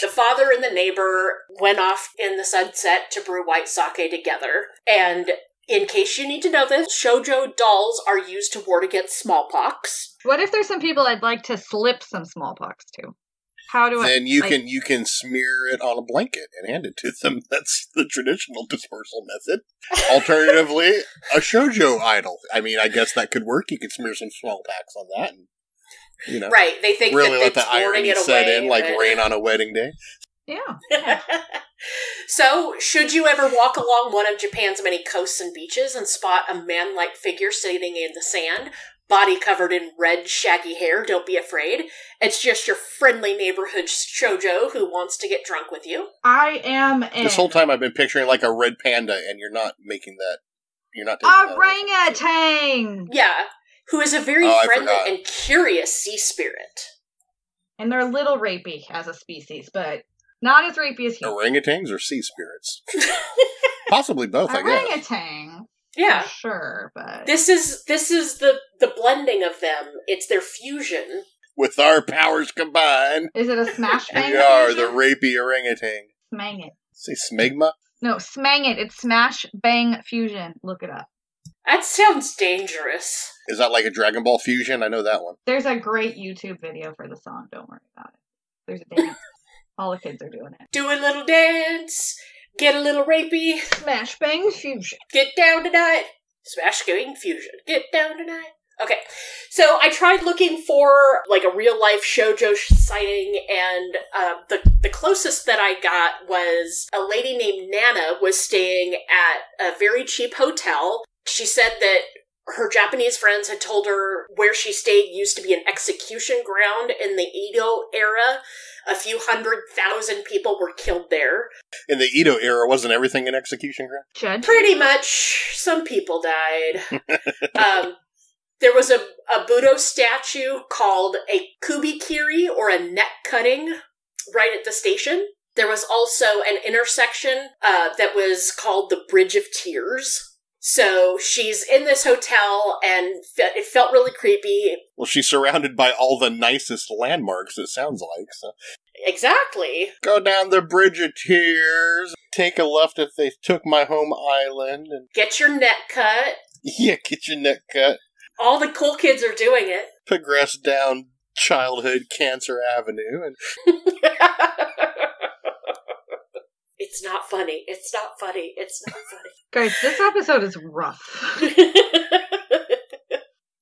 The father and the neighbor went off in the sunset to brew white sake together, and in case you need to know this, shojo dolls are used to ward against smallpox. What if there's some people I'd like to slip some smallpox to? How do I? Then you like- can you can smear it on a blanket and hand it to them. That's the traditional dispersal method. Alternatively, a shojo idol. I mean, I guess that could work. You could smear some smallpox on that, and you know, Right, they think really let that the it's warding irony it set in like rain on a wedding day. Yeah. so, should you ever walk along one of Japan's many coasts and beaches and spot a man like figure sitting in the sand, body covered in red, shaggy hair, don't be afraid. It's just your friendly neighborhood shoujo who wants to get drunk with you. I am in. This whole time, I've been picturing like a red panda, and you're not making that. You're not taking that away. orangutan, Yeah, who is a very Oh, friendly and curious sea spirit. and they're a little rapey as a species, but not as rapey as humans. Orangutans or sea spirits? Possibly both, I guess. Orangutan, Yeah. sure, but This is this is the the blending of them. It's their fusion. With our powers combined, is it a smash bang? we are the fusion? rapey orangutan. Smang it. Say smegma? No, smang it. It's smash bang fusion. Look it up. That sounds dangerous. Is that like a Dragon Ball fusion? I know that one. There's a great YouTube video for the song. Don't worry about it. There's a dance. All the kids are doing it. Do a little dance, get a little rapey, Smash bang fusion. get down tonight. Smash going fusion. Get down tonight. Okay, so I tried looking for like a real life shoujo sh- sighting, and uh, the the closest that I got was a lady named Nana was staying at a very cheap hotel. She said that her Japanese friends had told her where she stayed used to be an execution ground in the Edo era. A few hundred thousand people were killed there. In the Edo era, wasn't everything an execution ground? Judge. Pretty much, some people died. um, there was a, a Budo statue called a kubikiri or a neck cutting right at the station. There was also an intersection uh, that was called the Bridge of Tears. So she's in this hotel, and fe- it felt really creepy. Well, she's surrounded by all the nicest landmarks, it sounds like. So. Exactly. Go down the Bridge of Tears, take a left if they took my home island, and Get your neck cut. yeah, get your neck cut. All the cool kids are doing it. Progress down Childhood Cancer Avenue, and it's not funny. It's not funny. It's not funny. Guys, this episode is rough.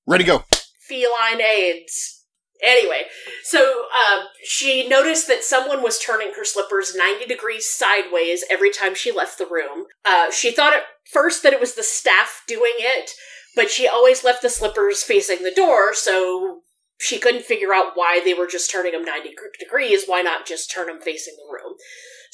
ready to go. feline AIDS. Anyway, so um, she noticed that someone was turning her slippers 90 degrees sideways every time she left the room. Uh, she thought at first that it was the staff doing it, but she always left the slippers facing the door, so she couldn't figure out why they were just turning them 90 degrees. Why not just turn them facing the room?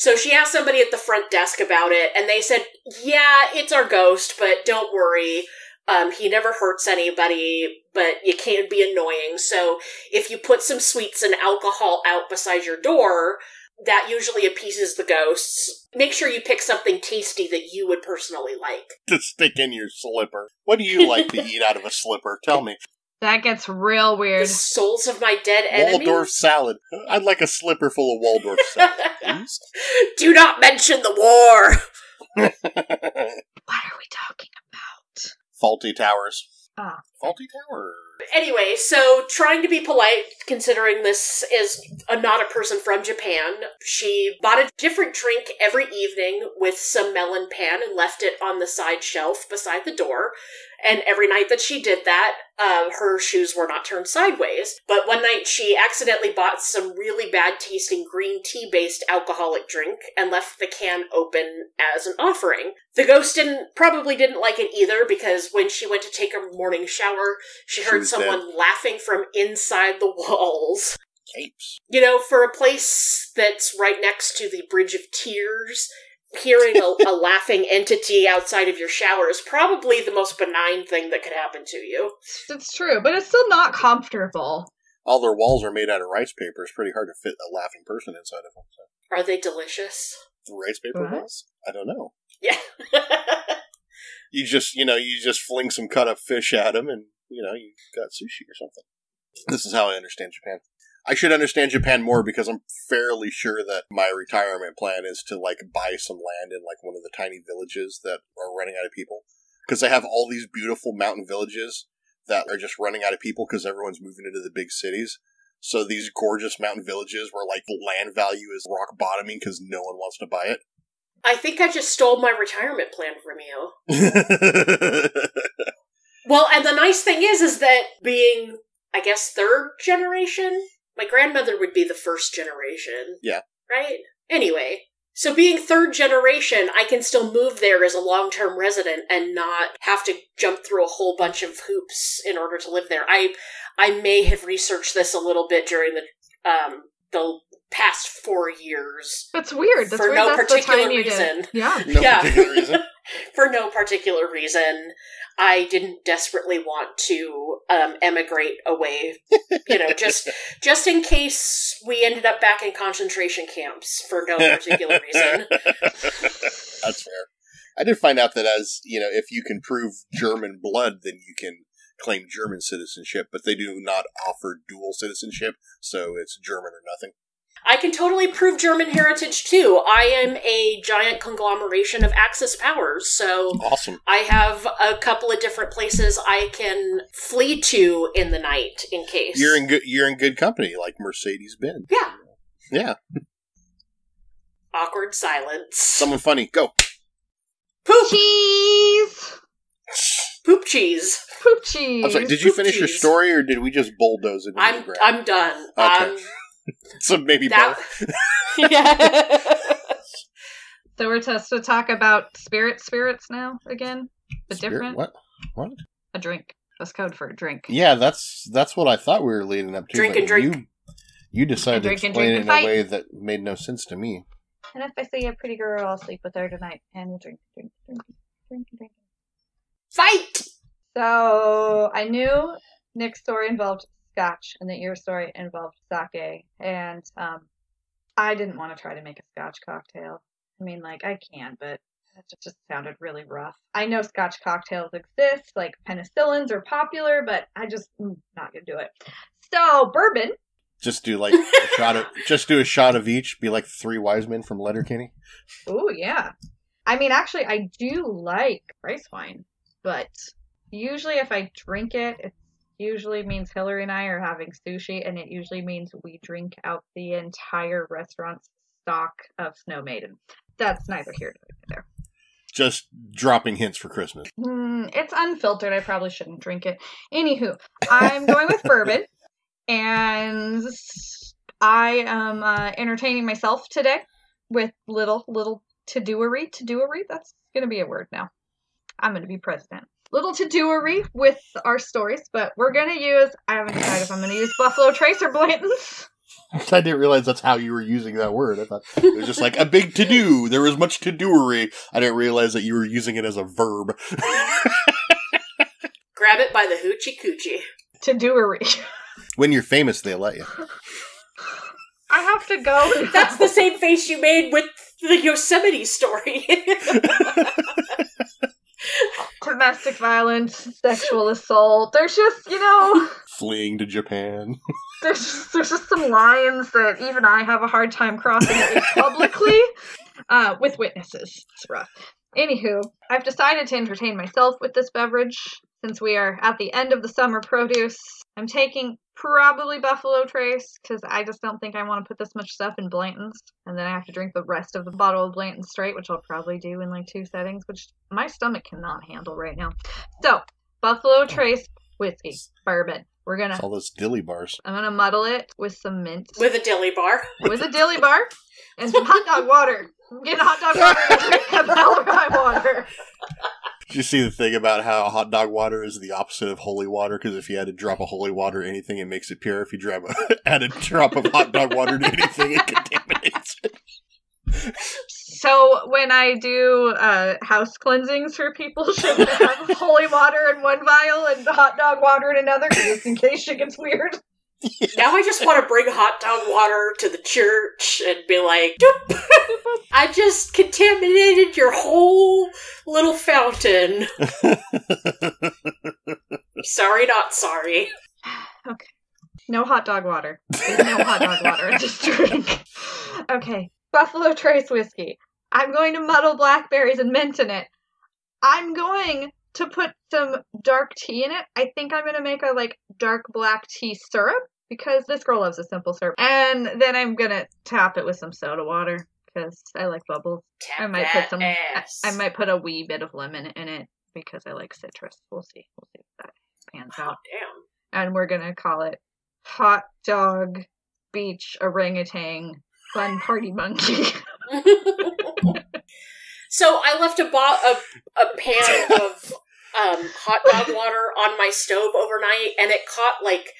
So she asked somebody at the front desk about it, and they said, Yeah, it's our ghost, but don't worry. Um, he never hurts anybody, but you can be annoying. So if you put some sweets and alcohol out beside your door, that usually appeases the ghosts. Make sure you pick something tasty that you would personally like. To stick in your slipper. What do you like to eat out of a slipper? Tell me. That gets real weird. The souls of my dead enemies. Waldorf salad. I'd like a slipper full of Waldorf salad, please. Do not mention the war. What are we talking about? Fawlty Towers. Ah. Fawlty Towers. Anyway, so trying to be polite, considering this is a, not a person from Japan, she bought a different drink every evening with some melon pan and left it on the side shelf beside the door. And every night that she did that, uh, her shoes were not turned sideways. But one night she accidentally bought some really bad tasting green tea based alcoholic drink and left the can open as an offering. The ghost didn't probably didn't like it either because when she went to take a morning shower, she She heard was someone laughing from inside the walls. Capes. You know, for a place that's right next to the Bridge of Tears, hearing a, a laughing entity outside of your shower is probably the most benign thing that could happen to you. It's true, but it's still not comfortable. All their walls are made out of rice paper. It's pretty hard to fit a laughing person inside of them. So. Are they delicious? The rice paper What? walls? I don't know. Yeah. You just, you know, you just fling some cut up fish at them, and you know, you got sushi or something. This is how I understand Japan. I should understand Japan more because I'm fairly sure that my retirement plan is to like buy some land in like one of the tiny villages that are running out of people. Because they have all these beautiful mountain villages that are just running out of people because everyone's moving into the big cities. So these gorgeous mountain villages where like the land value is rock bottoming because no one wants to buy it. I think I just stole my retirement plan from you. Well, and the nice thing is, is that being, I guess, third generation, my grandmother would be the first generation. Yeah. Right? Anyway, so being third generation, I can still move there as a long term resident and not have to jump through a whole bunch of hoops in order to live there. I, I may have researched this a little bit during the, um, the past four years That's weird. That's For weird. no That's the particular time you did. reason. Yeah. no Yeah. particular reason. for no particular reason. I didn't desperately want to um, emigrate away, you know, just just in case we ended up back in concentration camps for no particular reason. That's fair. I did find out that as you know, if you can prove German blood, then you can claim German citizenship, but they do not offer dual citizenship, so it's German or nothing. I can totally prove German heritage too. I am a giant conglomeration of Axis powers, so Awesome. I have a couple of different places I can flee to in the night in case. You're in good. You're in good company, like Mercedes Benz. yeah. Yeah. Awkward silence. Someone funny. Go. poop, Cheese. poop cheese. Poop cheese. I'm sorry. Did you Poop finish your story, or did we just bulldoze it? I'm ground? I'm done. Okay. Um, so maybe that both. yeah. So we're to, to talk about spirit spirits now again, but Spirit- different. What? What? A drink. That's code for a drink. Yeah, that's that's what I thought we were leading up to. Drink but and drink. You, you decided drink to and explain drink it and in a fight. way that made no sense to me. And if I see a pretty girl, I'll sleep with her tonight, and we'll drink, drink, drink, drink, drink. Fight. So I knew Nick's story involved scotch, and that your story involved sake, and um, I didn't want to try to make a scotch cocktail. I mean, like I can, but it just, sounded really rough. I know scotch cocktails exist, like penicillins are popular, but I just mm, not gonna do it. So bourbon. Just do like a shot of just do a shot of each. Be like three wise men from Letterkenny. Oh yeah. I mean, actually, I do like rice wine, but usually if I drink it, it usually means Hillary and I are having sushi, and it usually means we drink out the entire restaurant's stock of Snow Maiden. That's neither here nor there. Just dropping hints for Christmas. Hmm, it's unfiltered. I probably shouldn't drink it. Anywho, I'm going with bourbon, and I am uh, entertaining myself today with little little to doery to doery. That's gonna be a word now. I'm gonna be president. Little to doery with our stories, but we're gonna use. I haven't decided if I'm gonna use Buffalo Trace or Blanton's. I didn't realize that's how you were using that word. I thought it was just like a big to do. There was much to doery. I didn't realize that you were using it as a verb. Grab it by the hoochie coochie. To doery. when you're famous, they let you. I have to go. now. That's the same face you made with the Yosemite story. domestic violence, sexual assault. There's just, you know, Fleeing to Japan. there's just, there's just some lines that even I have a hard time crossing publicly uh, with witnesses. It's rough. Anywho, I've decided to entertain myself with this beverage since we are at the end of the summer produce, I'm taking probably Buffalo Trace because I just don't think I want to put this much stuff in Blanton's. And then I have to drink the rest of the bottle of Blanton straight, which I'll probably do in like two settings, which my stomach cannot handle right now. So, Buffalo oh. Trace whiskey, bourbon. We're gonna, It's all those dilly bars. I'm gonna muddle it with some mint, With a dilly bar. with a dilly bar, and some hot dog water. I'm getting hot dog water and drink a hell of my water. Did you see the thing about how hot dog water is the opposite of holy water? Because if you add a drop of holy water anything, it makes it pure. If you drop a, add a drop of hot dog water to anything, it contaminates it. So when I do uh, house cleansings for people, should I have holy water in one vial and hot dog water in another, just in case shit gets weird? Now I just want to bring hot dog water to the church and be like, "Doop. I just contaminated your whole little fountain. sorry, not sorry. Okay. No hot dog water. There's no hot dog water. Just drink. Okay. Buffalo Trace whiskey. I'm going to muddle blackberries and mint in it. I'm going to put some dark tea in it. I think I'm going to make a like dark black tea syrup because this girl loves a simple syrup. And then I'm going to top it with some soda water because I like bubbles. Tap I might put some. I, ass. I might put a wee bit of lemon in it because I like citrus. We'll see. We'll see if that pans Oh, out. damn. And we're gonna call it hot dog beach orangutan fun party monkey. so I left a, bo- a a pan of um, hot dog water on my stove overnight, and it caught like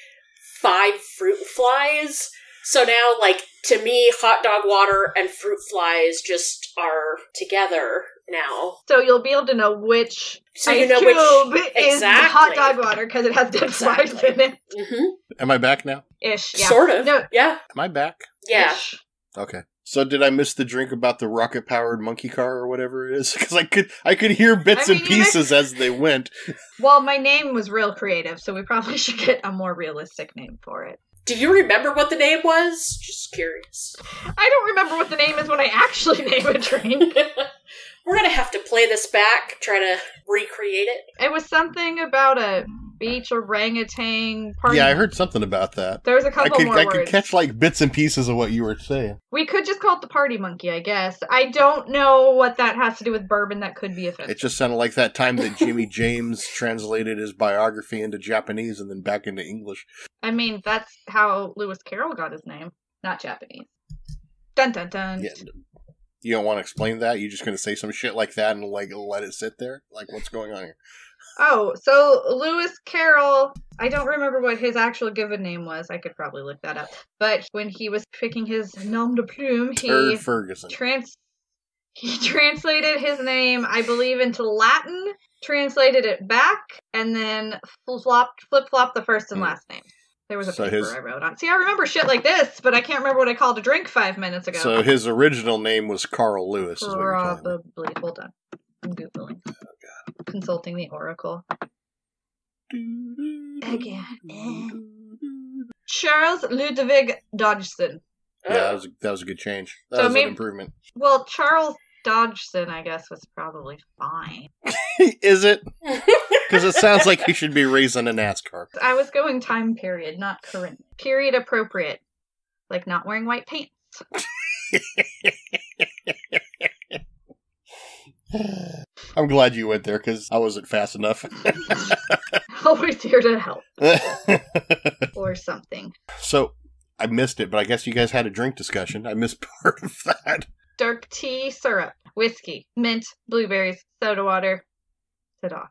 five fruit flies. So now, like to me, hot dog water and fruit flies just are together now. so you'll be able to know which So ice you know cube which is the hot dog water because it has dead flies in it. hmm Am I back now? Ish. Yeah. Sort of. No. Yeah. Am I back? Yeah. Ish. Okay. So did I miss the drink about the rocket powered monkey car or whatever it is? Because I could I could hear bits I mean, and you might- pieces as they went. Well, my name was real creative, so we probably should get a more realistic name for it. Do you remember what the name was? Just curious. I don't remember what the name is when I actually name a drink. We're gonna have to play this back, try to recreate it. It was something about a beach orangutan party. Yeah, I heard something about that. There was a I couple could more I words. could catch like bits and pieces of what you were saying. We could just call it the party monkey, I guess. I don't know what that has to do with bourbon. That could be offensive. It just sounded like that time that Jimmy James translated his biography into Japanese and then back into English. I mean, that's how Lewis Carroll got his name, not Japanese. Dun dun dun. Yeah. You don't want to explain that? You're just going to say some shit like that and like let it sit there? Like what's going on here? Oh, so Lewis Carroll. I don't remember what his actual given name was. I could probably look that up. But when he was picking his nom de plume, he Ferguson. trans he translated his name, I believe, into Latin, translated it back, and then flopped flip flopped the first and Hmm. last name. There was a So paper his- I wrote on. See, I remember shit like this, but I can't remember what I called a drink five minutes ago. So his original name was Carl Lewis. Is what you're. Probably. Hold on. I'm googling. Consulting the oracle. Again. Charles Lutwidge Dodgson. Yeah, that oh. was that was a good change. That So was maybe- an improvement. Well, Charles Dodgson, I guess, was probably fine. Is it? Because it sounds like he should be racing a NASCAR. I was going time period, not current. Period appropriate. Like not wearing white pants. I'm glad you went there because I wasn't fast enough. Always here to help or something. so I missed it, but I guess you guys had a drink discussion. I missed part of that. Dark tea syrup, whiskey, mint, blueberries, soda water. Ta-da.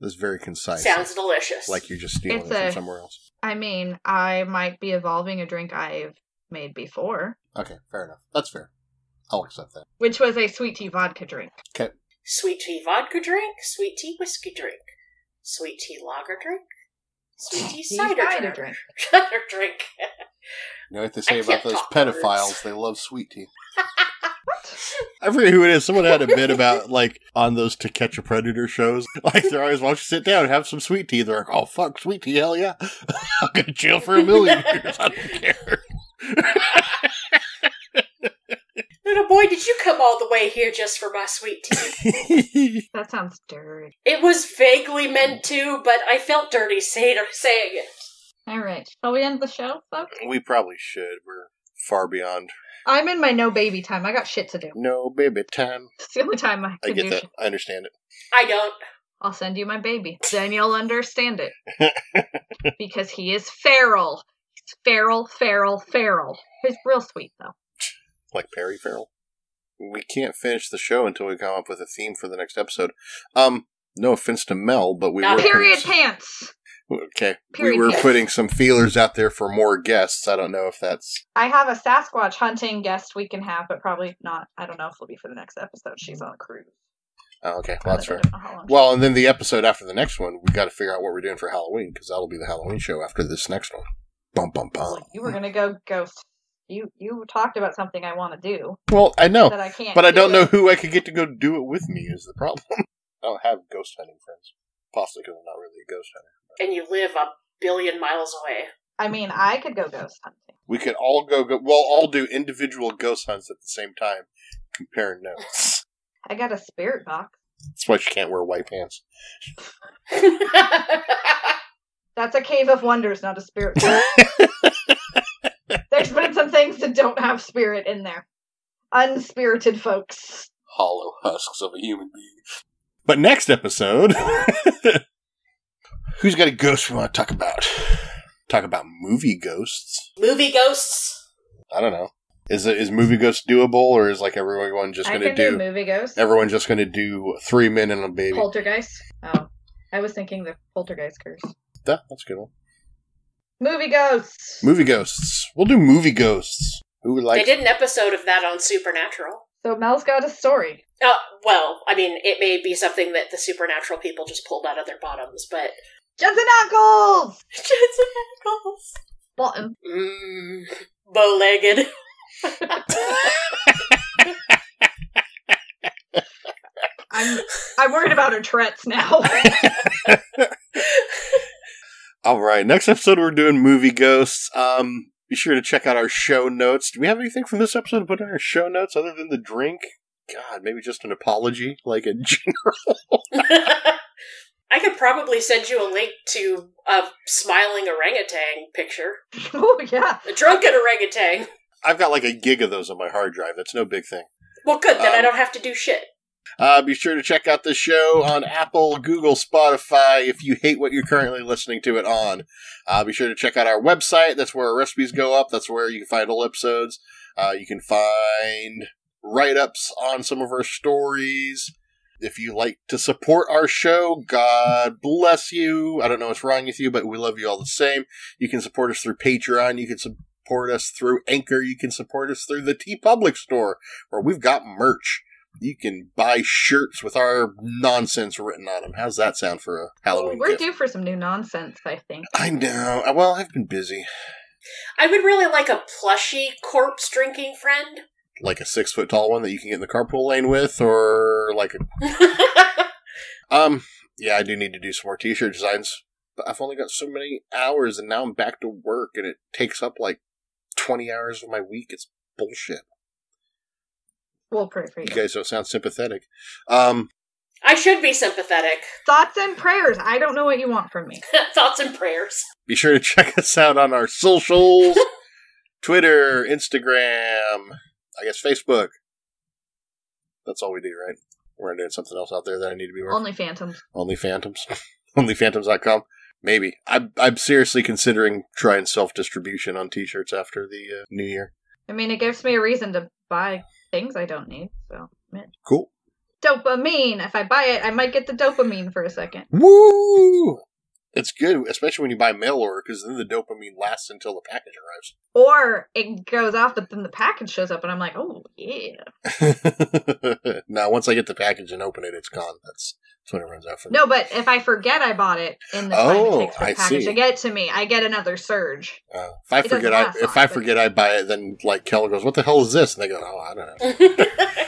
That's very concise. Sounds delicious. like you're just stealing It's it from a- somewhere else. I mean, I might be evolving a drink I've made before, Okay, fair enough. That's fair. I'll accept that. which was a sweet tea vodka drink. Sweet tea vodka drink, sweet tea whiskey drink, sweet tea lager drink, sweet tea Tea cider, cider drink. drink. Cider drink. You know what they say I about those pedophiles? words. They love sweet tea. I forget who it is. Someone had a bit about like on those To Catch a Predator shows. Like they're always, why don't you sit down and have some sweet tea? They're like, oh fuck, sweet tea, hell yeah! I'm gonna chill for a million years. I don't care. Little boy, did you come all the way here just for my sweet tea? That sounds dirty. it was vaguely meant to, but I felt dirty saying, saying it. All right. Shall we end the show, folks? we probably should. We're far beyond. I'm in my no baby time. I got shit to do. No baby time. It's the only time I I can get do that. shit. I understand it. I don't. I'll send you my baby. Then you'll understand it. because he is feral. He's feral, feral, feral. He's real sweet, though. Like Perry Farrell. We can't finish the show until we come up with a theme for the next episode. Um, no offense to Mel, but we Not were Period putting pants. okay. Period we were pants. putting some feelers out there for more guests. I don't know if that's I have a Sasquatch hunting guest we can have, but probably not. I don't know if it'll be for the next episode. She's on a cruise. oh, okay. Well, that's I fair. don't know how long Well, and then the episode after the next one, we got to figure out what we're doing for Halloween because that'll be the Halloween show after this next one. Bum bum bum. You were gonna go ghost. You you talked about something I want to do Well, I know, that I can't. but I don't know it. who I could get to go do it with me. Is the problem? I don't have ghost hunting friends, possibly because I'm not really a ghost hunter. And you live a billion miles away. I mean, I could go ghost hunting. We could all go, go. We'll all do individual ghost hunts at the same time, comparing notes. I got a spirit box. That's why she can't wear white pants. That's a cave of wonders, not a spirit box. There's been some things that don't have spirit in there. Unspirited folks. Hollow husks of a human being. But next episode, who's got a ghost we want to talk about? Talk about movie ghosts. Movie ghosts. I don't know. Is it is movie ghosts doable, or is like everyone just going to do, do? movie ghost. Everyone just going to do three men and a baby. Poltergeist. Oh, I was thinking the poltergeist curse. That, that's a good one. Movie ghosts. Movie ghosts. We'll do movie ghosts. Who would like? they did an episode of that on Supernatural. So Mel's got a story. Uh, well, I mean, it may be something that the Supernatural people just pulled out of their bottoms, but Jensen Ackles. Jensen Ackles. Bottom. Mmm, bow-legged. I'm I'm worried about her Tourette's now. All right, next episode we're doing movie ghosts. Um, be sure to check out our show notes. Do we have anything from this episode to put in our show notes other than the drink? God, maybe just an apology, like in general. I could probably send you a link to a smiling orangutan picture. oh yeah. A drunken orangutan. I've got like a gig of those on my hard drive. That's no big thing. Well, good, then I Um, don't have to do shit. Uh, be sure to check out the show on Apple, Google, Spotify if you hate what you're currently listening to it on. Uh, be sure to check out our website. That's where our recipes go up. That's where you can find all episodes. Uh, you can find write ups on some of our stories. If you like to support our show, God bless you. I don't know what's wrong with you, but we love you all the same. You can support us through Patreon. You can support us through Anchor. You can support us through the TeePublic store, where we've got merch. You can buy shirts with our nonsense written on them. How's that sound for a Halloween We're gift? due for some new nonsense, I think. I know. Well, I've been busy. I would really like a plushy corpse drinking friend. Like a six foot tall one that you can get in the carpool lane with, or like a. Um, yeah, I do need to do some more t shirt designs. But I've only got so many hours, and now I'm back to work, and it takes up like 20 hours of my week. It's bullshit. We'll pray for you. You guys don't sound sympathetic. Um, I should be sympathetic. Thoughts and prayers. I don't know what you want from me. Thoughts and prayers. Be sure to check us out on our socials Twitter, Instagram, I guess Facebook. That's all we do, right? We're doing something else out there that I need to be working Only phantoms. Only Phantoms. OnlyPhantoms.com. Maybe. I'm, I'm seriously considering trying self distribution on t shirts after the uh, new year. I mean, it gives me a reason to buy things I don't need. So, meh. Cool. dopamine. If I buy it, I might get the dopamine for a second. Woo! It's good, especially when you buy mail order, because then the dopamine lasts until the package arrives. Or it goes off, but then the package shows up, and I'm like, oh yeah. now, once I get the package and open it, it's gone. That's, that's when it runs out for me. No, but if I forget I bought it in the time Oh, it I the package see. to get it to me, I get another surge. Uh, if I It forget, I, if long, I forget I buy it, then like Kel goes, "What the hell is this?" And they go, "Oh, I don't know."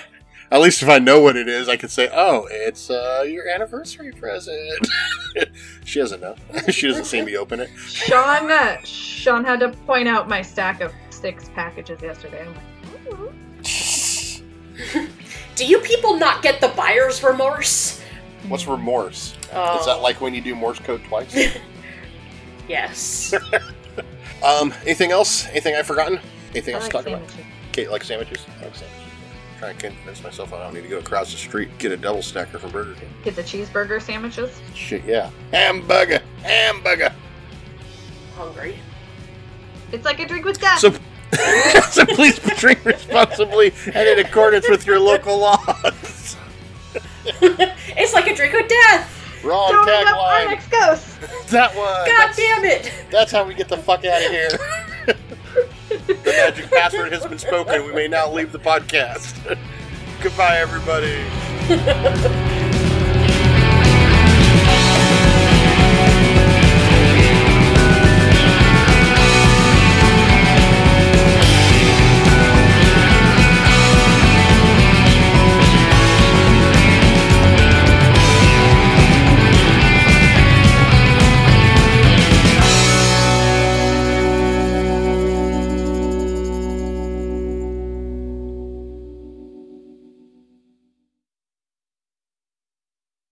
At least if I know what it is, I can say, "Oh, it's uh, your anniversary present." she doesn't know. she doesn't see me open it. Sean, uh, Sean had to point out my stack of six packages yesterday. I'm like, ooh. Do you people not get the buyer's remorse? What's remorse? Oh, Is that like when you do Morse code twice? yes. um, anything else? Anything I've forgotten? Anything I else like to talk about? sandwiches. Cait like sandwiches. I like sandwiches. I'm trying to convince myself I don't need to go across the street get a double stacker from Burger King. Get the cheeseburger sandwiches. Shit, yeah. Hamburger, hamburger. Hungry. It's like a drink with death. So, so please drink responsibly and in accordance with your local laws. it's like a drink of death. Wrong Don't end up our tagline. next ghost. That one. God damn it. that's how we get the fuck out of here. the magic password has been spoken. We may now leave the podcast. Goodbye, everybody.